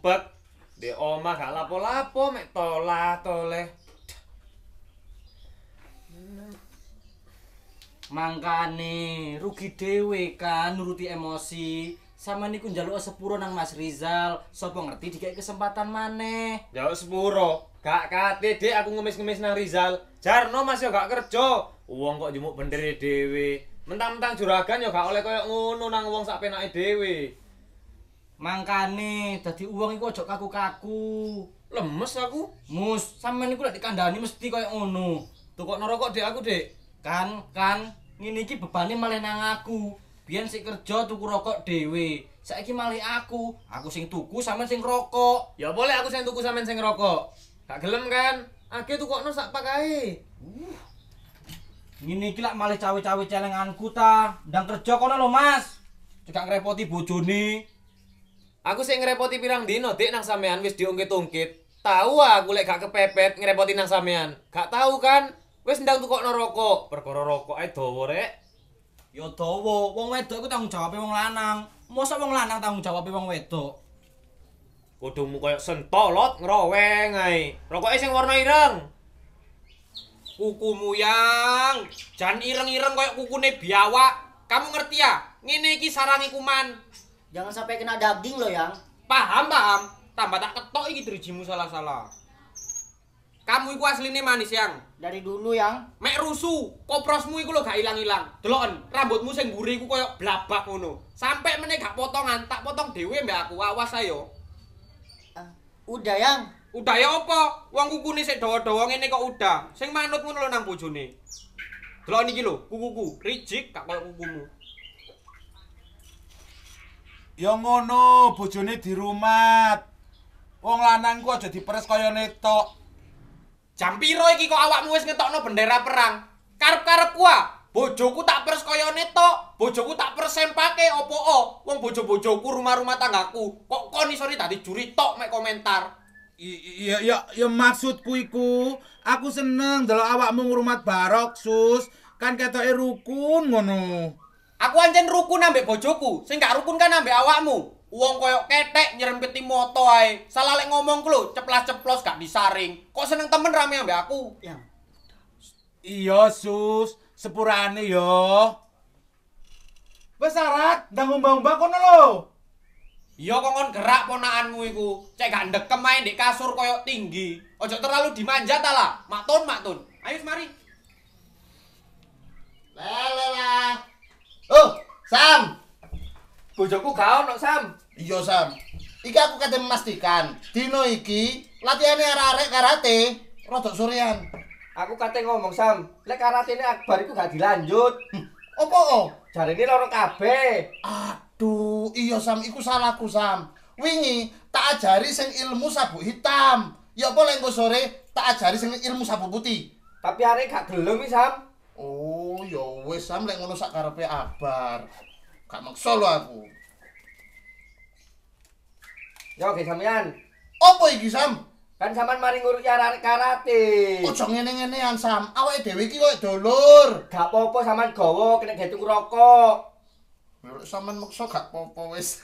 Sumpek. Di omah gak lapo-lapo mek tolah toleh. Mangkane rugi dhewe kan nuruti emosi. Sama niku njaluk sepuro nang Mas Rizal. Sopo ngerti dikek kesempatan maneh. Jauh sepuro. Gak kate dek aku ngemis-ngemis nang Rizal. Jarno Mas yo gak kerja. Wong kok jemuk bendere dhewe. Mentang-mentang juragan yo gak oleh koyo ngono nang wong sak penake dhewe. Mangkane dadi uang iku aja kaku-kaku. Lemes aku. Mus, sampean niku lek dikandani mesti koyo ngono. Tuh kok nerokok dek aku, Dek. Kan kan ngene iki bebane malah nang aku. Biyen sik kerja tuku rokok dhewe. Saiki malih aku. Aku sing tuku sampean sing rokok. Ya boleh aku sing tuku sampean sing rokok. Gak gelem kan? Ake tukokno sak pakae. Ngene iki lak malih cawe-cawe celenganku ta. Ndang kerja kono lho, Mas. Cekak ngrepoti bojone. Aku sing ngrepoti pirang dino, Dik, nang sampean wis diungkit-ungkit. Tahu aku lek gak kepepet ngrepoti nang sampean. Gak tahu kan? Wis ndang tukokno rokok. Perkara rokok ae dawa rek. Ya dawa, wong wedok iku tanggung jawabe wong lanang. Mosok wong lanang tanggung jawabe wong wedok. Kudungmu koyo sentolot ngroweng ae. Rokoke sing warna ireng. Kukumu yang jan ireng-ireng koyo kukune biawak. Kamu ngerti ya? Ngene iki sarangi kuman. Jangan sampai kena daging loh yang. Paham, paham. Tambah tak ketok iki drijimu salah-salah. Kamu iku asline manis yang. Dari dulu yang. Mek rusu, koprosmu iku lho gak ilang-ilang. Deloken, rambutmu sing mburi iku koyo blabak ngono. Sampai meneh gak potongan, tak potong dhewe mbak aku. Awas ayo. Ah, udah yang. Udah ya apa? Wong kukune sik dawa-dawa ngene kok udah. Sing manut ngono lho nang bojone. Delok niki lho, kukuku, rijik gak koyo kukumu. Ya ngono, bojone dirumat. Wong lanang ku aja diperes kaya netok. Jam piro iki kok awakmu wis ngetokno bendera perang? Karep-karep kuah. Bojoku tak pers kaya netok, bojoku tak persempake opo o. Wong bojo-bojoku rumah-rumah tanggaku. Kok kon iso tadi juri tok mek komentar. Iya ya ya maksudku iku, aku seneng delok awakmu ngrumat barok, Sus. Kan ketoke rukun ngono. Aku ancen rukun ambek bojoku, sing gak rukun kan ambek awakmu. Wong koyo ketek nyerempeti moto ae. Salah lek ngomong lho, ceplas-ceplos gak disaring. Kok seneng temen rame ambek aku? Yang. Iya, Sus. Sepurane yo. Wes syarat, ndang umbang-umbang kono lho. Iya kongkon gerak ponakanmu iku. Cek gak ndekem ae ndek kasur koyo tinggi. Ojo terlalu dimanja ta lah. Maktun, maktun. Ayo mari. Lelela. Oh, Sam. Bojoku gak ono, Sam. Iya, Sam. Iki aku kate memastikan dino iki latihane arek-arek karate rodok sorean. Aku kate ngomong, Sam. Lek karatene Akbar iku gak dilanjut. Opo? Oh? Jarine loro kabeh. Aduh, iya Sam, iku salahku Sam. Wingi tak ajari sing ilmu sabuk hitam. Ya apa lek sore tak ajari sing ilmu sabuk putih. Tapi arek gak gelem, Sam. Oh, ya wis Sam lek ngono sak karepe Akbar. Gak maksa lho aku. Yo, ge sampean. Apa iki Sam? Kan sampean mari ngurus arek karate. Ojo ngene-ngenean Sam. Awake dhewe iki koyo dulur. Gak apa-apa sampean gawa kena getung rokok. Lek sampean maksa gak apa-apa wis.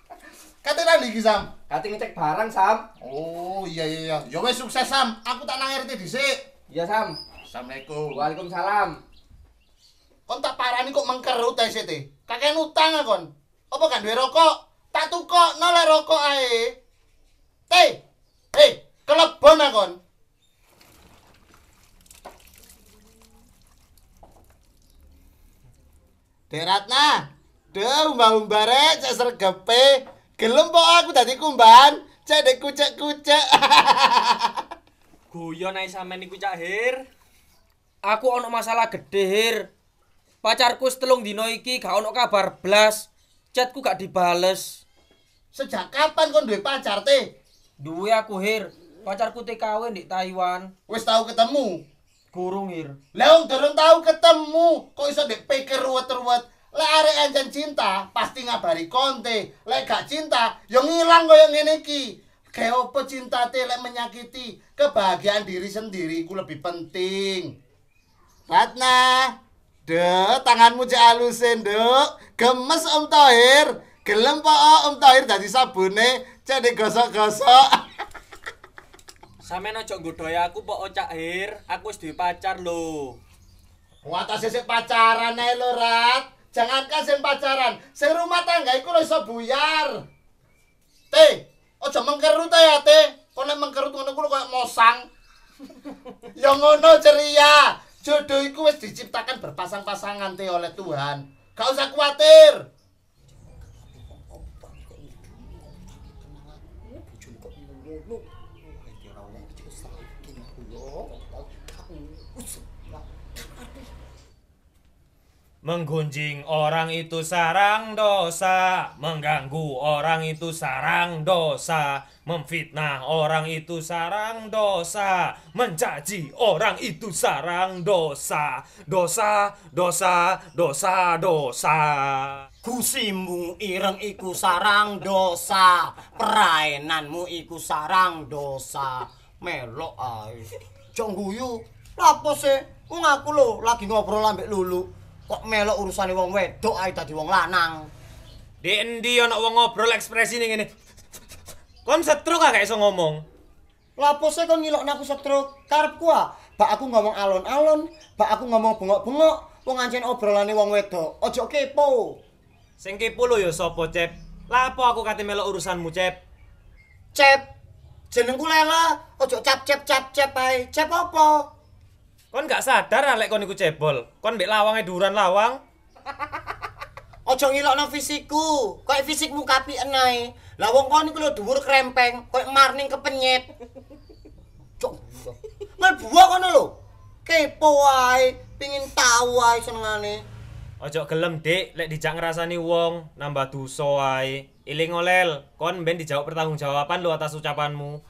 Kate nang iki Sam? Kate ngecek barang, Sam. Oh, iya iya iya. Ya wis sukses Sam. Aku tak nang RT dhisik. Iya, Sam. Assalamualaikum. Waalaikumsalam. Kon tak parani kok mengkerut ae sete. Kakek utang kon. Apa gak duwe rokok? Tak tukokno le rokok ae. Teh. Hei, kelebon kon. Deratna. Duh, umbah-umbare cek sregepe. Gelem po aku dadi kumbahan. Cek dek kucek-kucek. Guyon ae sampean iku Cak Hir. Aku ono masalah gede, Hir. Pacarku setelung dino iki gak ono kabar blas. Chatku gak dibales. Sejak kapan kon duwe pacar teh? Duwe aku, Hir. Pacarku TKW di Taiwan. Wis tau ketemu. Gurung, Hir. Lah wong durung tau ketemu, kok iso ndek pikir ruwet-ruwet. Lek arek anjen cinta, pasti ngabari konte. Lek gak cinta, yo ngilang koyo ngene iki. Kayak apa cinta lek menyakiti kebahagiaan diri sendiri ku lebih penting. Ratna, Dek, tanganmu cek halusin, Dek. Gemes Om Tohir. Gelem po Om Tahir dadi sabune cek digosok-gosok. Sampeyan aja nggodhoya aku pok Cak Hir. Aku wis duwe pacar lho. Watas sik pacaran ae lho, Rat. Jangan sing pacaran, sing rumah tangga iku lho iso buyar. Te, aja mengkerut ya, Te. Kok nek mengkerut ngono kuwi koyo mosang. ya ngono ceria. Jodoh iku wis diciptakan berpasang-pasangan Te oleh Tuhan. Gak usah khawatir. Menggunjing orang itu sarang dosa, mengganggu orang itu sarang dosa, memfitnah orang itu sarang dosa, mencaci orang itu sarang dosa, dosa, dosa, dosa, dosa. Gusimu ireng iku sarang dosa, peraenanmu iku sarang dosa. Melok ae. Jong guyu. Lapo sih? Wong aku lho lagi ngobrol ambek Lulu. Kok melok urusane wong wedok ae dadi wong lanang. Di endi ana wong ngobrol ekspresi ning ngene. Kon setruk gak iso ngomong. Lapo sih kon ngilokno aku stroke? Karepku ah, bak aku ngomong alon-alon, bak aku ngomong bengok-bengok, wong ancen obrolane wong wedok. Ojo kepo. Sing kepo lho ya sapa, Cep? Lapo aku kate melok urusanmu, Cep? Cep. Jenengku Lela, ojo cap-cap cap-cap ae. Cep apa? Kon gak sadar lek kon iku cebol. Kon mbek lawange duran lawang. Ojo ngilokno fisikku. Kayak fisikmu kapi enae. Lah wong kon iku lho dhuwur krempeng, kayak marning kepenyet. Cok. Mlebu kono lho. Kepo wae, pengin tahu wae senengane. Ojo gelem, Dik, lek dijak ngrasani wong, nambah dosa wae. Iling olel, kon ben dijawab pertanggungjawaban lo atas ucapanmu.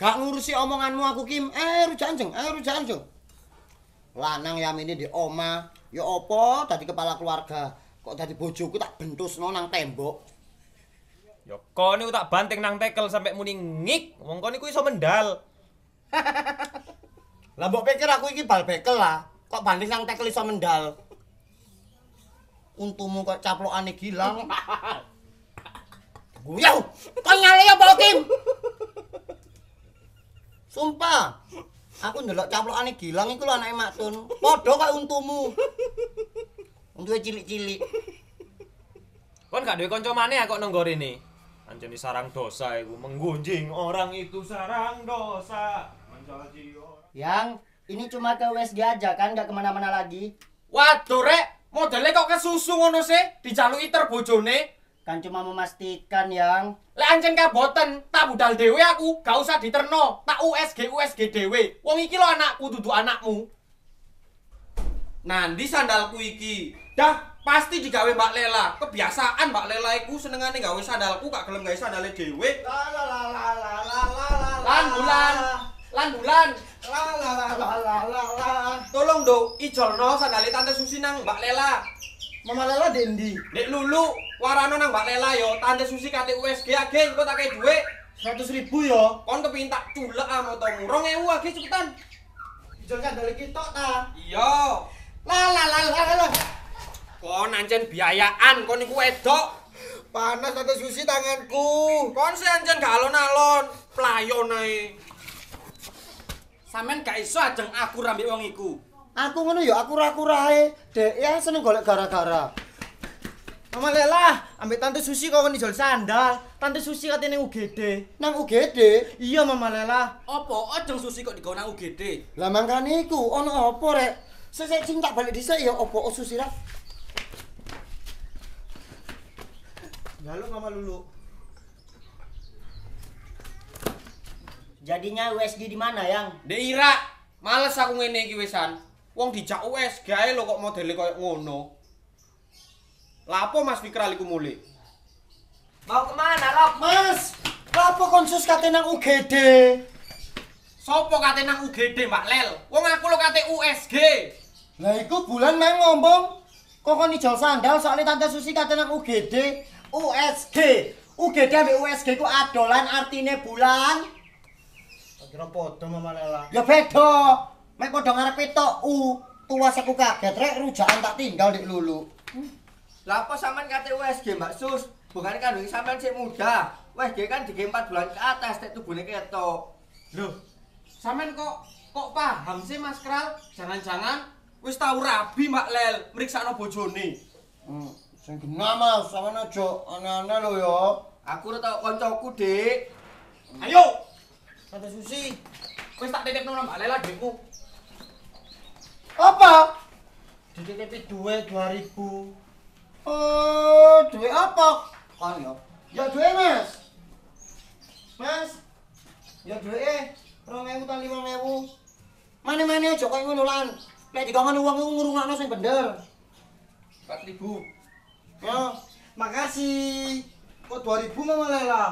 Gak ngurusi omonganmu aku Kim. Eh rujakan jeng, eh rujakan jeng. Lanang ya ini di oma, ya apa dadi kepala keluarga. Kok dadi bojoku tak bentusno nang tembok. Yo kon iku tak banting nang tekel sampe muni ngik, wong kon iku iso mendal. Lah mbok pikir aku iki bal bekel lah. Kok banding nang tekel iso mendal. Untumu kok caplokane gilang. Guyau, kok nyale ya Pak Kim? Sumpah, aku ndelok caplokane gilang iku lho anake Maktun. Padha kaya untumu. Untuke cilik-cilik. Kon gak duwe kanca maneh kok nang rene. Anjene sarang dosa iku menggunjing orang itu sarang dosa. Mencaci. Yang, ini cuma ke USG aja kan, nggak kemana-mana lagi. Waduh, Rek. Modele kok kesusu ngono sih? Dijaluki terbojone. Kan cuma memastikan yang Lek ancen kaboten, tak budal dhewe aku, gak usah diterno. Tak USG USG dhewe. Wong iki lho anakku dudu anakmu. Nandi sandalku iki. Dah pasti digawe Mbak Lela. Kebiasaan Mbak Lela iku senengane gawe sandalku gak gelem gawe sandale dhewe. La la la la la la la la. Lan bulan. Lan bulan. La la la la la la la. Tolong do ijolno sandale Tante Susi nang Mbak Lela. Mama Lela dendi. Dek Lulu, warano nang Mbak Lela yo. Tante Susi kate USG age, engko tak kei dhuwit. 100 ribu ya. Kon kepengin tak culek ah motomu. 2000 age cepetan. Jangan sandal kita ta. Iya. La la la la la. Kon ancen biayaan, kon iku wedok. Panas tante susi tanganku. Kon sih ancen gak alon-alon, playon ae. Sampeyan gak iso ajeng aku rambek wong iku. Aku ngono ya aku ra-kurae. Dek ya seneng golek gara-gara. Mama Lela, ambek tante Susi kok nijol sandal. Tante Susi katene nang UGD. Nang UGD? Iya Mama Lela. Apa ajeng susi kok digawe nang UGD? Lah mangkane iku ono apa rek? Sesek sing tak balik dhisik ya apa oh, Susi ra? Halo Mama Lulu. jadinya USG di mana yang? Dek Ira, males aku ngene iki wisan. Wong dijak USG ae lho kok modele koyo ngono. Lapo Mas Fikral iku mule? Mau kemana, Rob? Mas, apa konsus kate nang UGD? Sopo kate nang UGD, Mbak Lel? Wong aku lho kate USG. Lah iku bulan nang ngomong kok kon nijol sandal soalnya tante Susi kate nang UGD, USG. UGD ambek USG ku adolan artine bulan. Kira padha Mama Lela. Ya beda. Mek padha ngarepe tok U. Tuwas aku kaget rek rujakan tak tinggal dik lulu. Lah apa sampean kate USG Mbak Sus? Bukan kandung sampean sik muda. USG kan dige 4 bulan ke atas tek tubune ketok. Loh, sampean kok kok paham sih Mas Kral? Jangan-jangan wis tau rabi Mbak Lel mriksakno bojone. Hmm, sing genah Mas, sampean aja aneh-aneh lho ya. Aku ora tau koncoku, Dik. Ayo, Tante Susi. wis tak titipno nang Mbak Lel adikku. Apa? Dititipi duwe 2000. Oh, duit apa? Kan ya. Ya duit Mas. Mas. Ya duit 2000 ta 5000. Mane-mane aja koyo ngono lan. Nek dikongkon wong iku ngrungokno sing bener. 4000. Ya, makasih. Kok 2000 mah lela.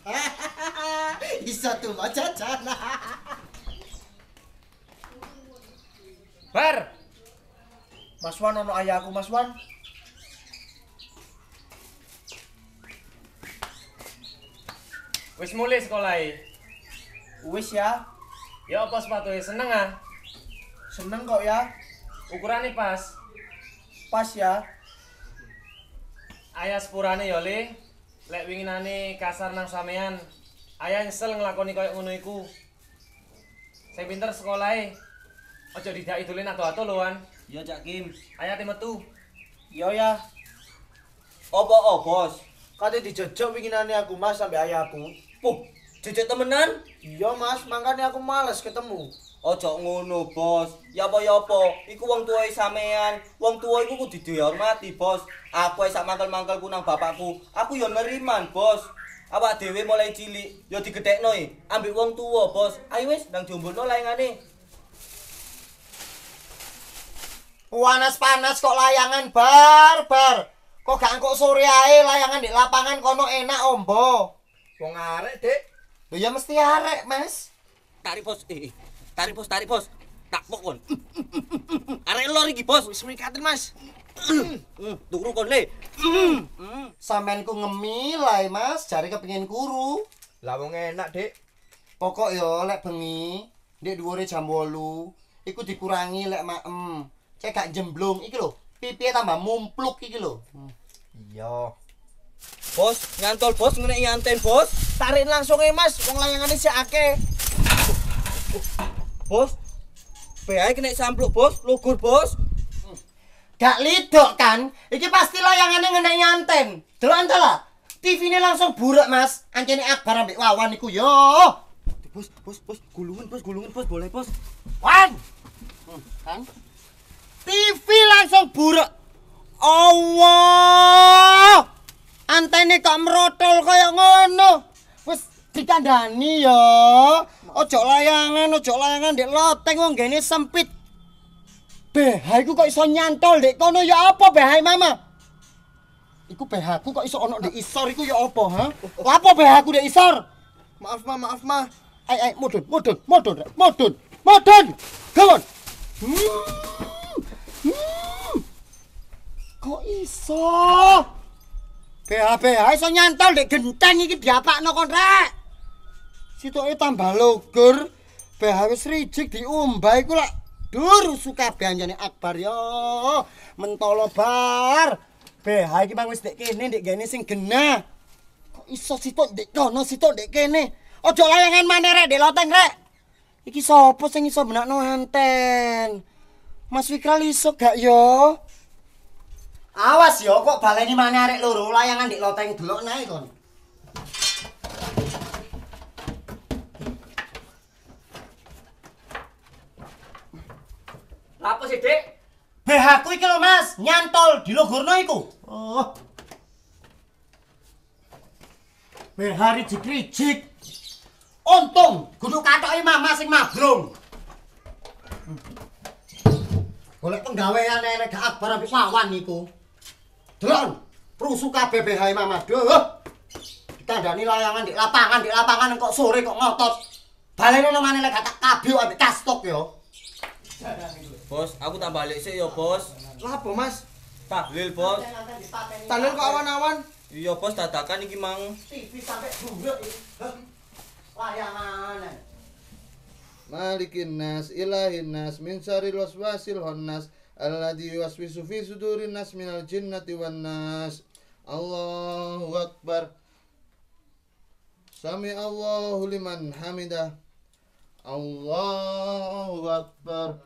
Bisa tuh mau Mas Wan ono ayahku Mas Wan. Wis mulai sekolah Wis ya, Ya apa sepatu seneng ah? seneng kok ya. Ukurannya pas. Pas ya. Ayah sepurane ya le. Lek winginane kasar nang sampean. Ayah nyesel nglakoni koyo ngono iku. Sing pinter sekolahe. Aja didaki dolen ado-ado lho Wan. Ya Cak Kim. Ayah te metu. Yo ya. Apa oh, Bos? Kate dijejok winginane aku Mas sampe ayahku. Puh, jejek temenan? Iya Mas, makanya aku males ketemu. Ojo ngono, Bos. Ya apa ya apa, iku wong tuwae sampean. Wong tuwa iku kudu dihormati, Bos. Aku ae sak mangkel-mangkelku nang bapakku. Aku yo neriman, Bos. Awak dhewe mulai cilik yo digedhekno e. Ambek wong tuwa, Bos. Ayo wis nang diombono layangane. Panas-panas kok layangan bar-bar. Kok gak engkok sore ae layangan di lapangan kono enak ombo. Wong arek, Dik. Lho ya mesti arek, Mas. Tarik, Bos. Eh, eh. tarik, Bos, tarik, Bos. Tak kok kon. Arek lor iki, Bos. Wis mrikaten, Mas. Turu kon le. Sampean ku ngemil ae, Mas, jare kepengin kuru. Lah wong enak, Dik. Pokok yo lek bengi, ndek dhuwure jam 8, iku dikurangi lek maem. Cek gak jemblung iki lho. Pipi tambah mumpluk iki lho. Iya. Bos, nyantol bos ngene nyanten, Bos. Tarik langsung e, Mas, wong layangane sik akeh. Bos. PH kena sampluk, Bos. Lugur, Bos. Gak lidok kan? Iki pasti layangane ngenek nyanten. Delokan ta lah? TV-ne langsung burak, Mas. Ancene Akbar ambek Wawan iku yo. Bos, bos, bos, gulungan, Bos, gulungan, Bos, boleh, Bos. Wan. Hmm, kan? TV langsung burak. Allah. Antene kok merotol kaya ngono. Wis dikandani yo. Ojo layangan, ojo layangan ndek loteng wong gene sempit. BH iku kok iso nyantol ndek kono ya apa BH mama? Iku BH ku kok iso ono ndek isor iku ya apa, ha? Lah apa BH ku ndek isor? Maaf, Ma, maaf, Ma. Ai ai mudun, mudun, mudun, mudun, mudun. Gawon. Hmm. Hmm. Kok iso? BH BH iso nyantol ndek genteng iki diapakno kon, Rek. Sitoke tambah logur. BH wis rijik diumbah iku lak dur suka banjane Akbar yo. Mentolo bar. BH iki mang wis ndek kene ndek gene sing genah. Kok iso sitok ndek kono sitok ndek kene? Ojo layangan maneh rek ndek loteng rek. Iki sapa sing iso benakno anten? Mas Fikral iso gak yo? Awas yo kok baleni maneh arek loro layangan ndek loteng delok nae kon. Apa sih, Dik? BH ku iki lho Mas, nyantol di logorno iku. Oh. BH rijik-rijik. Untung kudu katoke mama sing mabrung. Golek penggawean elek gak akbar ambek wawan iku. Delon, prusu kabeh BH mama. Duh. Ditandani layangan di lapangan, di lapangan kok sore kok ngotot. Balene nang maneh lek gak tak kabeh ambek kastok yo. Bos, aku tak balik sih ya, Bos. Lah apa, Mas? Tahlil, Bos. Tahlil kok awan-awan. Iya, Bos, dadakan iki mang. TV sampai burak ini. Layangan. Malikin nas, ilahin nas, min syaril waswasil honnas, alladzi yuwaswisu fi sudurin nas minal jinnati wan nas. Allahu akbar. Sami Allahu liman hamidah. Allahu akbar.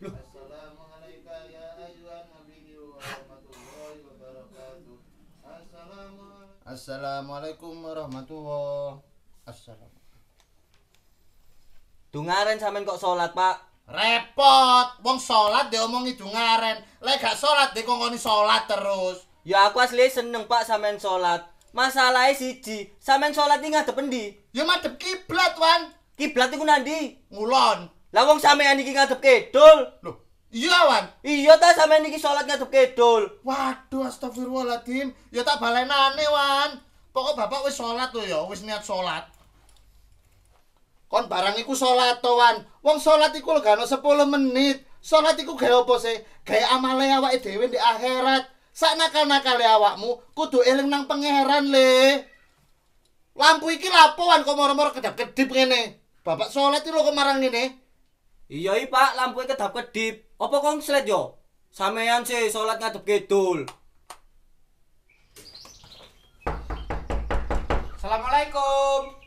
Assalamu alayka ayyuhan nabiyyu wa rahmatullahi wa barakatuh. Assalamu Assalamualaikum warahmatullahi Assalamualaikum. Dungaren sampean kok salat, Pak? Repot, wong salat diomongi dungaren. Lek gak salat dikongkoni salat terus. Ya aku asli seneng, Pak, sampean salat. Masalahnya siji, sampean salat iki ngadep endi? Ya madhep kiblat, Wan. Kiblat iku nandi? Ngulon. Lah wong sampean iki ngadep kidul. Loh, iya, Wan. Iya ta sampean iki salat ngadep kidul. Waduh, astagfirullahaladzim. Ya tak balenane, Wan. Pokok bapak wis salat lho ya, wis niat salat. Kon barang iku salat to, Wan. Wong salat iku ono 10 menit. Salat iku gawe apa sih? Gawe amale awake dhewe di akhirat. Sak nakal-nakale awakmu kudu eling nang pangeran le. Lampu iki lapo wan kok moro-moro kedap-kedip ngene. Bapak salat iki lho kok marang ngene. Iya i Pak, lampunya kedap kedip. Apa kong slet yo? Sampean sih salat ngadep kidul. Assalamualaikum.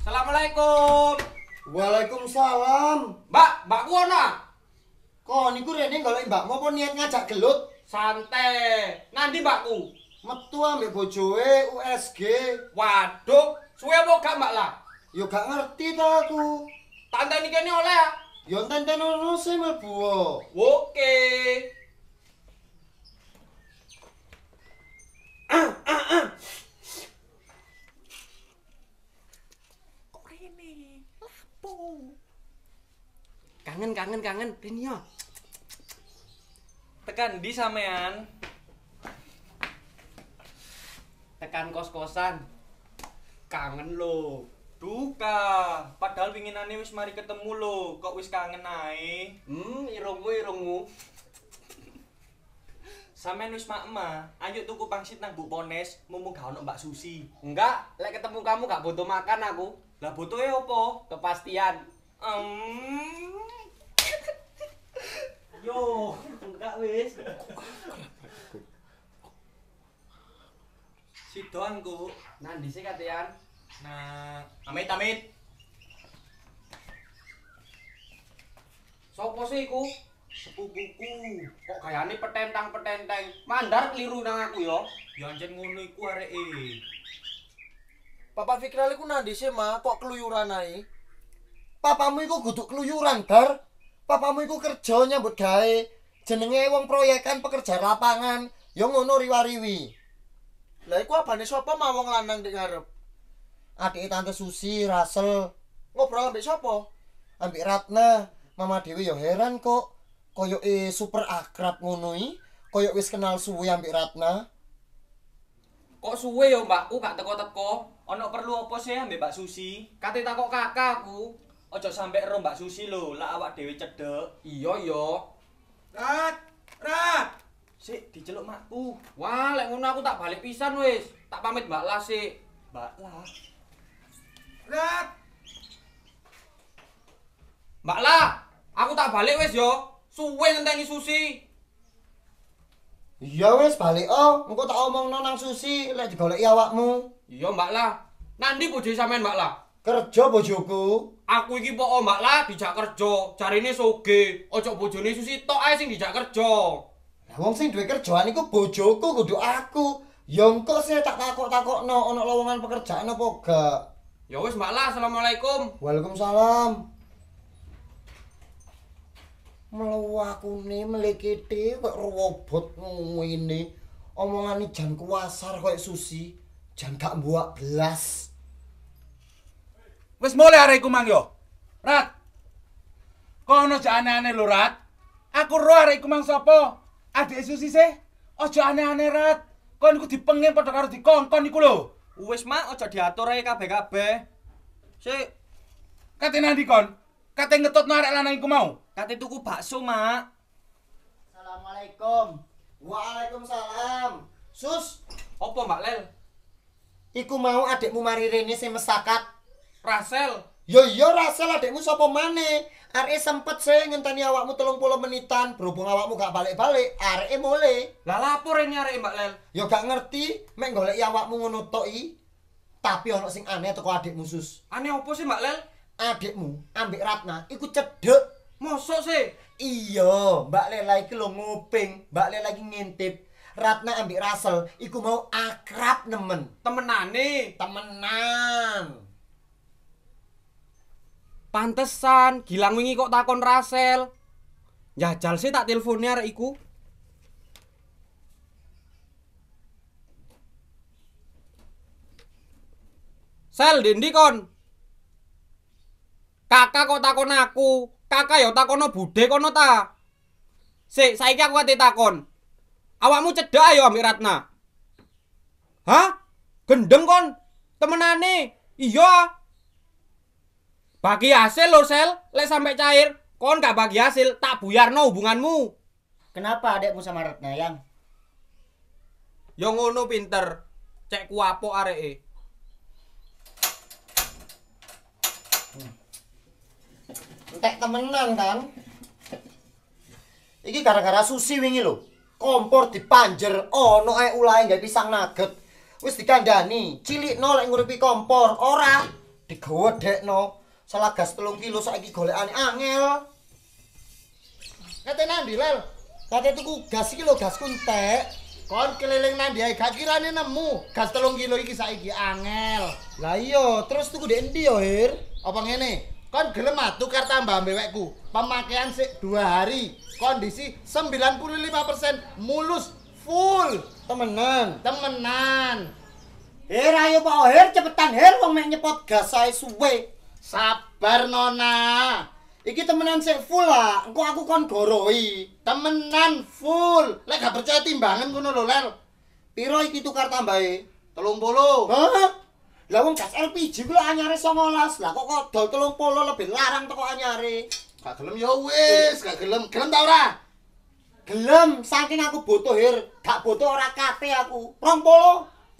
Assalamualaikum. Waalaikumsalam. Mbak, mbakku ana. Kok niku rene golek mbakmu apa niat ngajak gelut? Santai. Nanti mbakku. Metu ambek bojoe USG. Waduh, suwe apa gak mbak lah? Yo gak ngerti ta aku. Tante ini kene oleh? Yo enten ono sing mlebu. Oke. Kangen kangen kangen Renio. Tekan di sampean. Tekan kos-kosan. Kangen lo. Duka, padahal winginane wis mari ketemu lho, kok wis kangen ae. Hmm, irungmu irungmu. Sampean wis makma, ayo tuku pangsit nang Bu Pones, mumpung gak ono Mbak Susi. Enggak, lek ketemu kamu gak butuh makan aku. Lah butuhe opo? Kepastian. Hmm. Yo, enggak wis. Sidoanku. Nandi sih katian. Nah, Amit amit. Sopo sih iku? sepupuku. Kok gayane petentang-petenteng. Mandar keliru nang aku yo. Ya ancen ngono iku areke. Papa Fikral iku nandi sih, Ma? Kok keluyuran ae? Papamu iku kudu keluyuran, Bar. Papamu iku kerja nyambut gawe. Jenenge wong proyekan pekerja lapangan. Yo ngono riwariwi. Lah iku abane sapa ma wong lanang di ngarep? Adike tante Susi, Rasel. Ngobrol ambek sapa? Ambek Ratna. Mama Dewi yo heran kok. Koyoke super akrab ngono i. Koyok wis kenal suwe ambek Ratna. Kok suwe yo mbakku gak teko-teko. Ono perlu apa sih ambek Mbak Susi? Kate takok kakakku. Ojo sampe ero Mbak Susi lho, lah awak dhewe cedek. Iya yo. Rat, rat. Sik diceluk makku. Wah, lek ngono aku tak balik pisan wis. Tak pamit Mbak Las sik. Mbak lah. Rat. Mbak Lah, aku tak balik wis yo. Suwe ngenteni Susi. Iya wis balik oh, engko tak omongno nang Susi lek digoleki awakmu. Iya Mbak Lah. Nanti bojo sampean Mbak Lah. Kerja bojoku. Aku iki pokok Mbak Lah dijak kerja. Jarine soge. Ojo bojone Susi tok ae sing dijak kerja. Lah wong sing duwe kerjaan iku bojoku kudu aku. Ya engko sih tak takok-takokno ana lowongan pekerjaan apa gak. Ya wis Mbak Lah, Assalamualaikum. Waalaikumsalam. Melawaku nih melikiti kok robot ngene. Omongane jan kuasar kok Susi. Jan gak mbuak belas. Wis mulai arek iku mang yo. Rat. Kono aja aneh-aneh lho, Rat. Aku ro arek iku mang sapa? Adik Susi sih. Ojo aneh-aneh, Rat. Kon iku dipengin padha karo dikongkon iku lho. Wis mak ojo diatur ae kabeh-kabeh. Sik, Kate nandi kon? Kate ngetutno arek lanang iku mau. kate tuku bakso, Mak. Assalamualaikum. Waalaikumsalam. Sus, Apa Mbak Lel? iku mau adikmu mari rene sing mesakat. Rasel. Yo iya Rasel adekmu sapa maneh? Areke sempet sih ngenteni awakmu 30 menitan, berhubung awakmu gak balik-balik, areke mule. Lah lapor ini arek Mbak Lel. Yo gak ngerti, mek goleki awakmu ngono tok i. Tapi ono sing aneh teko adikmu sus. Aneh opo sih Mbak Lel? Adikmu ambek Ratna iku cedek. Mosok sih? Iya, Mbak Lela iki lho nguping, Mbak Lela lagi ngintip. Ratna ambek Rasel iku mau akrab nemen. Temenane. Temenan. Pantesan, Gilang wingi kok takon Rasel. Jajal sih tak teleponnya arek iku. Sel, dendi kon. Kakak kok takon aku. Kakak ya takono bude kono ta. Sik, saiki aku ate takon. Awakmu cedhak ayo ambek Ratna. Hah? Gendeng kon. Temenane. Iya. Bagi hasil lho, Sel. Lek sampai cair, kon gak bagi hasil, tak buyarno hubunganmu. Kenapa adekmu sama Ratna yang? Yo ngono pinter. Cek kuapok areke. Entek temenan kan? Iki gara-gara susi wingi lho. Kompor dipanjer, ono ae ulahe gawe pisang nugget. Wis dikandani, cilikno lek nguripi kompor, ora digedhekno. Salah gas telung kilo saiki golekane angel. Kate nandi lel? Kate tuku gas iki lho gas kuntek. Kon keliling nandi ae gak kirane nemu. Gas telung kilo iki saiki angel. Lah iya, terus tuku ndek endi yo, Hir? Apa ngene? Kon gelem tukar tambah mbewekku. Pemakaian sik 2 hari. Kondisi 95% mulus full. Temenan. Temenan. Hir ayo Pak Hir cepetan Hir wong mek nyepot gas ae suwe. Sabar Nona. Iki temenan sik full lah, engko aku kon goroi. Temenan full. Lek gak percaya timbangan ngono lho lel. Piro iki tukar tambahe? 30. Hah? Lah wong gas LPG ku lho anyare 19. Lah kok kok dol 30 lebih larang teko anyare. Gak gelem ya wis, gak gelem. Gelem ta ora? Gelem, saking aku butuh Hir, gak butuh ora kate aku. 20,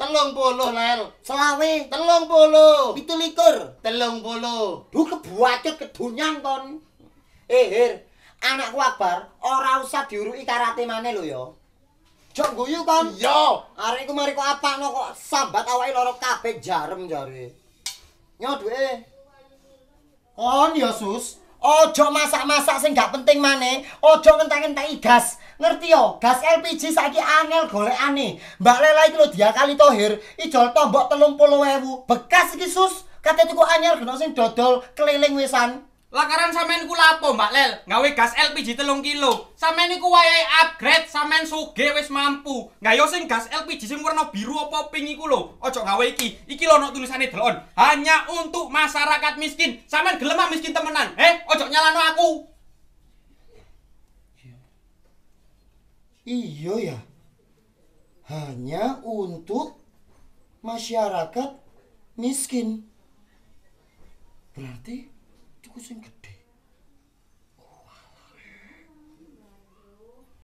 Telung puluh lel. selawe, Telung puluh. 17. Telung puluh. Duh kebuacut kedunyan kon. Eh Hir, anakku Akbar ora usah diuruki karate maneh lho ya. Jok guyu kon. Yo. Arek iku mari kok apakno kok sambat awake loro kabeh jarem jare. Nyo duwe. Kon ya sus, ojo masak-masak sing gak penting maneh, ojo ngenteng-ngenteki gas. Ngerti yo, gas LPG saiki angel golekane. Mbak Lela iki lho diakali tohir, ijol tombok 30.000. Bekas iki sus, kate tuku anyar geno sing dodol keliling wisan. Lakaran sampean ku lapo, Mbak Lel? Gawe gas LPG telung kilo. Sampean iku wayahe upgrade, sampean sugih wis mampu. Gayo sing gas LPG sing warna biru apa pink iku lho. Ojo gawe iki. Iki lho ono tulisane delon. Hanya untuk masyarakat miskin. Sampean gelem ah miskin temenan. Eh, ojo nyalano aku. Iya ya. Hanya untuk masyarakat miskin. Berarti tuku sing gede.